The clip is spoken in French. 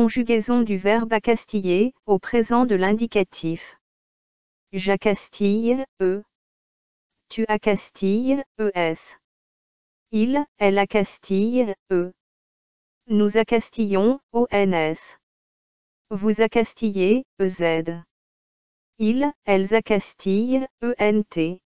Conjugaison du verbe accastiller au présent de l'indicatif. J'accastille, e. Tu accastilles, es. Il, elle accastille, e. Nous accastillons, ons. Vous accastillez, ez. Il, elles accastillent, ent.